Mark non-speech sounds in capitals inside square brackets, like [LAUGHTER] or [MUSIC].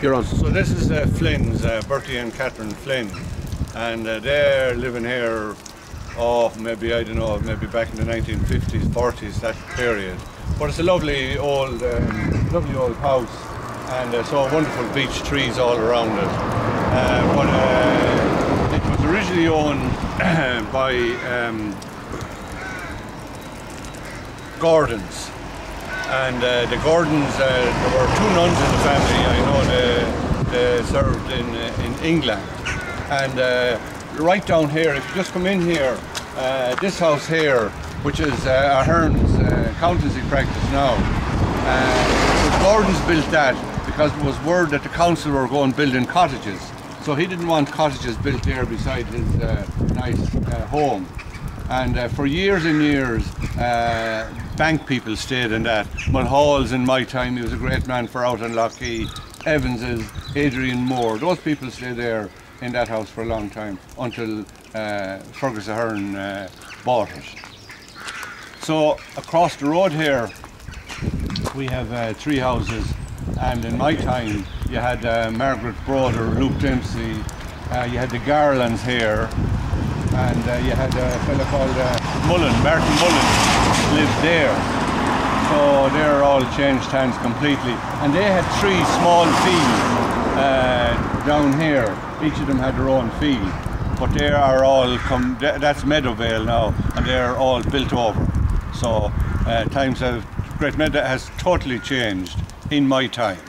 You're on. So this is uh, Flynn's, uh, Bertie and Catherine Flynn, and uh, they're living here. Oh, maybe I don't know, maybe back in the 1950s, 40s, that period. But it's a lovely old, um, lovely old house, and uh, so wonderful beech trees all around it. Uh, but uh, it was originally owned [COUGHS] by um, Gordons, and uh, the Gordons, there were two nuns in the family. They served in uh, in England, and uh, right down here, if you just come in here, uh, this house here, which is uh, Ahern's uh, accountancy practice now, uh, the Gordons built that because it was word that the council were going building cottages. So he didn't want cottages built there beside his uh, nice uh, home. And uh, for years and years, uh, bank people stayed in that. Mulhall's in my time, he was a great man for out in Lough Key. Evans's, Adrian Moore, those people stayed there in that house for a long time until uh, Fergus Ahern uh, bought it. So across the road here, we have uh, three houses, and in my time, you had uh, Margaret Broder, Luke Dempsey, uh, you had the Garlands here, and uh, you had a fellow called uh, Mullen, Martin Mullen, lived there. All changed hands completely, and they had three small fields uh, down here. Each of them had their own field, but they are all come. That's Meadowvale now, and they're all built over. So uh, times have Great Meadow has totally changed in my time.